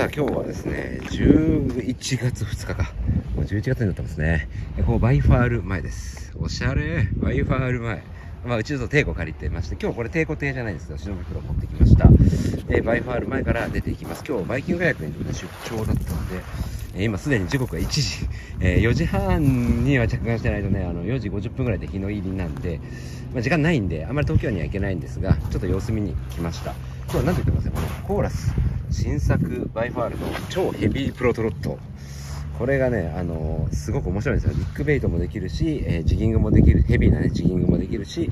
さあ今日はですね、11月2日か。もう11月になってますね。ここバイファール前です。おしゃれバイファール前。まあ、うちの抵抗借りてまして、今日これ抵抗艇じゃないんですけど、忍び袋持ってきました。えバイファール前から出ていきます。今日バイキング予約に出張だったので、え今すでに時刻は1時、えー、4時半には着岸してないとね、あの、4時50分ぐらいで日の入りなんで、まあ、時間ないんで、あんまり東京には行けないんですが、ちょっと様子見に来ました。今日は何て言ってますか？ね、コーラス。新作バイファールの超ヘビープロトロット。これがね、あのー、すごく面白いんですよ。ビッグベイトもできるし、えー、ジギングもできる、ヘビーなね、ジギングもできるし、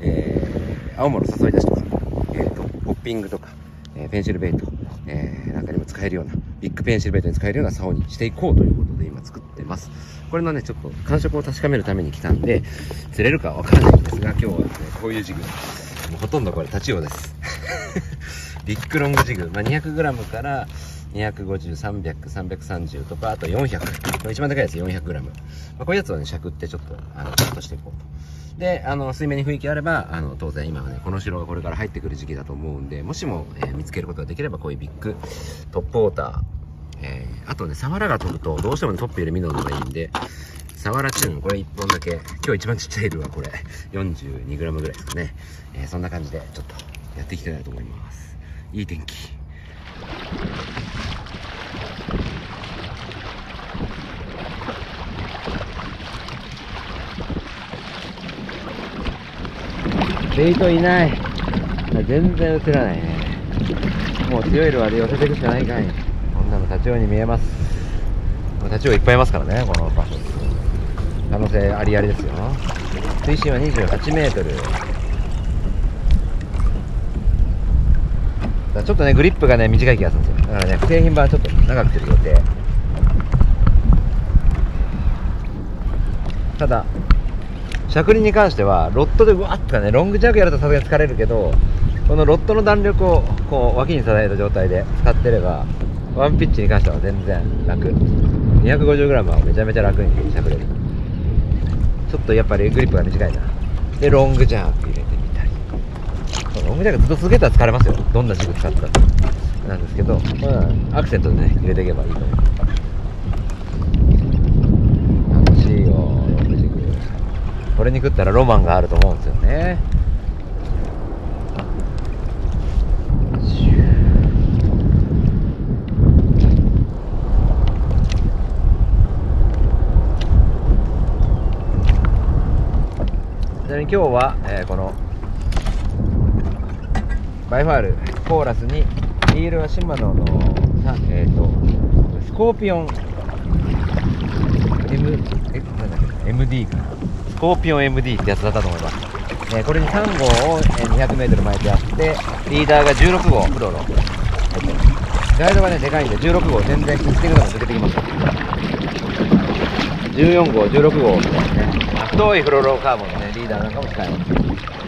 えー、青物誘い出しとか、えっ、と、ポッピングとか、えペンシルベイト、えなんかにも使えるような、ビッグペンシルベイトに使えるような竿にしていこうということで今作ってます。これのね、ちょっと感触を確かめるために来たんで、釣れるかわからないんですが、今日はですね、こういうジグ。もうほとんどこれ立ち用です。ビッグロングジグ、まあ、200g から250、300、330とか、あと400。一番高いやつ 400g。まあ、こういうやつはね、しゃくってちょっと、あの、カットしていこうと。で、あの、水面に雰囲気あれば、あの、当然今はね、この城がこれから入ってくる時期だと思うんで、もしも、えー、見つけることができれば、こういうビッグトップウォーター、えー、あとね、サワラが飛ぶと、どうしても、ね、トップよりミノの方がいいんで、サワラチューン、これ1本だけ、今日一番ちっちゃいルはこれ、42g ぐらいですかね。えー、そんな感じで、ちょっと、やっていきたいなと思います。いい天気。ベイトいない。全然映らないね。もう強いルアーで寄せていくしかないかい。こんなの立ち寄りに見えます。立ち寄りいっぱいいますからねこの場所。可能性ありありですよ。水深は28ちょっとねグリップがね短い気がするんですよ。だからね製品版はちょっと長くする予定。ただしゃくりに関してはロットでうわっとかねロングジャグやるとさすがに疲れるけどこのロットの弾力をこう脇に支えた状態で使ってればワンピッチに関しては全然楽。250g はめちゃめちゃ楽にしゃくれる。ちょっとやっぱりグリップが短いな。でロングジャークれてロングジャグずっと続けたら疲れますよ。どんなジグ使ったらなんですけど、まあ、アクセントでね入れていけばいいと思う。楽しいよロングジグこれに食ったらロマンがあると思うんですよね。ちなみに今日は、えー、このバイファールコーラスにリールはシマノのえっ、ー、とスコーピオン M えなんだっけ MD かな。スコーピオン MD ってやつだったと思います、ね、これに3号を 200m 巻いてあってリーダーが16号フロロ、えっと、ガイドがねでかいんで16号全然キスティングで抜けてきます14号16号みたいなね。太いフロローカーボンのねリーダーなんかも使えます。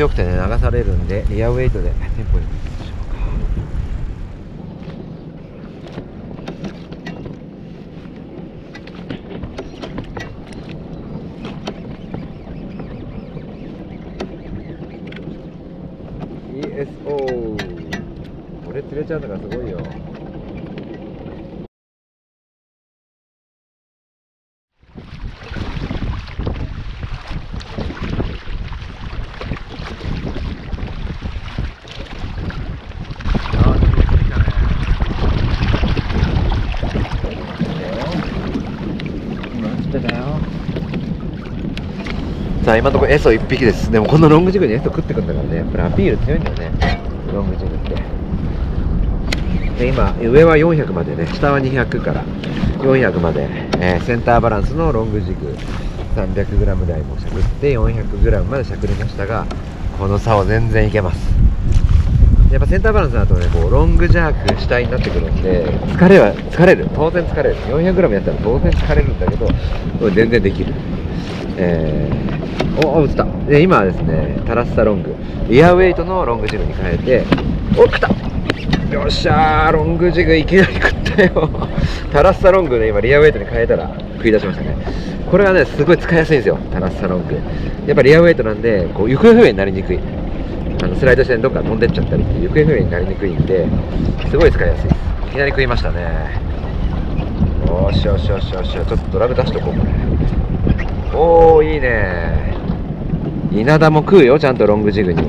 強くてね流されるんでリアウェイトでテンポにしょうか ESO これ釣れちゃうんだからすごいよ。ってたよ。さあ今のところエソ1匹です。でもこのロングジグにエソ食ってくんだからね。やっぱりアピール強いんだよね。ロングジグって。で今上は400までね。下は200から。400まで、えー、センターバランスのロングジグ。300g 台もしゃくって 400g までしゃくりましたがこの差を全然いけます。やっぱセンターバランスだとねこうロングジャーク主体になってくるんで疲れは疲れる。当然疲れる。400g やったら当然疲れるんだけど全然できる。えー、おお映った。で今はですねタラッサロング。リアウェイトのロングジグに変えておっ来た。よっしゃーロングジグいきなり食ったよ。タラッサロングね今リアウェイトに変えたら食い出しましたね。これがねすごい使いやすいんですよタラッサロング。やっぱリアウェイトなんでこう行方不明になりにくい。あのスライドしてどっか飛んでっちゃったりって行方不明になりにくいんですごい使いやすいです。いきなり食いましたね。よしよしよしよしちょっとドラム出しとこう。これおおいいね。稲田も食うよちゃんとロングジグに。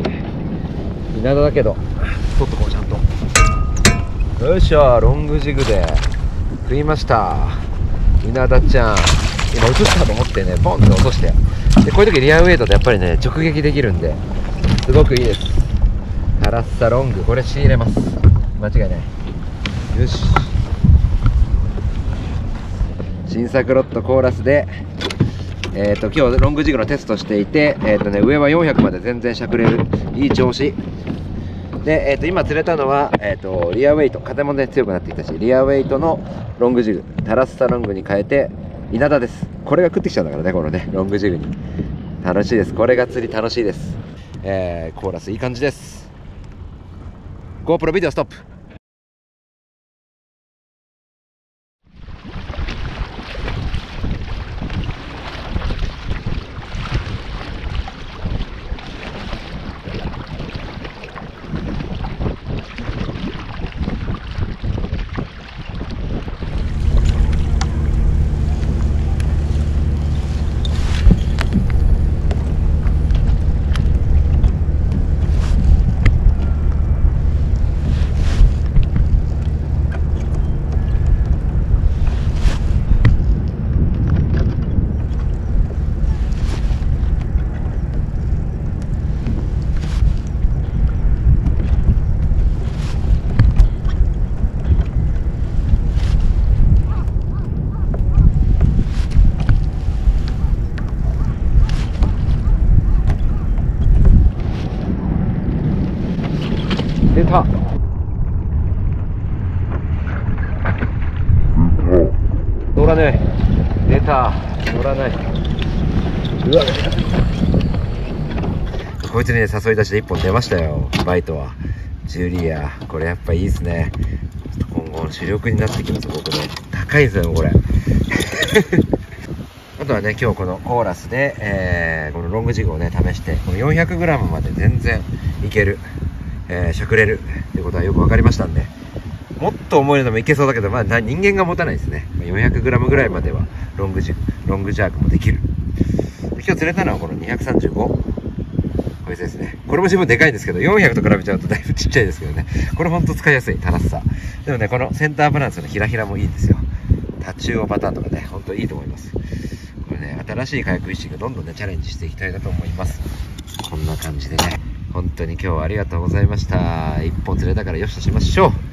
稲田だけど。取っとこうちゃんと。よいしょロングジグで。食いました。稲田ちゃん。今映ったと思ってねポンって落として。でこういう時リアウェイトでやっぱりね直撃できるんですごくいいです。タラッサロング。これ仕入れます。間違いない。よし。新作ロットコーラスでえーと、今日ロングジグのテストしていて、えーとね、上は400まで全然しゃくれる。いい調子。で、えーと、今釣れたのは、えーと、リアウェイト。風もね強くなってきたしリアウェイトのロングジグ。タラッサロングに変えて稲田です。これが食ってきちゃうんだからねこのねロングジグに。楽しいです。これが釣り楽しいです。えー、コーラスいい感じです。GoPro ビデオストップ出た乗らない出た乗らない。うわ。こいつにね誘い出しで1本出ましたよ。バイトは。ジュリアこれやっぱいいですね。今後の主力になってきます僕ね。高いですよこれ。あとはね今日このコーラスで、えー、このロングジグをね試してこの 400g まで全然いけるえー、しゃくれるってことはよく分かりましたんで、もっと重いのもいけそうだけど、まあ、人間が持たないですね。400g ぐらいまではロングジロングジャークもできる。今日釣れたのはこの235。こいつですね。これも自分でかいんですけど、400と比べちゃうとだいぶちっちゃいですけどね。これほんと使いやすい、タラッサ。でもね、このセンターバランスのひらひらもいいですよ。タチウオパターンとかね、ほんといいと思います。これね、新しいカヤックフィッシングどんどんね、チャレンジしていきたいなと思います。こんな感じでね。本当に今日はありがとうございました。一本釣れたからよしとしましょう。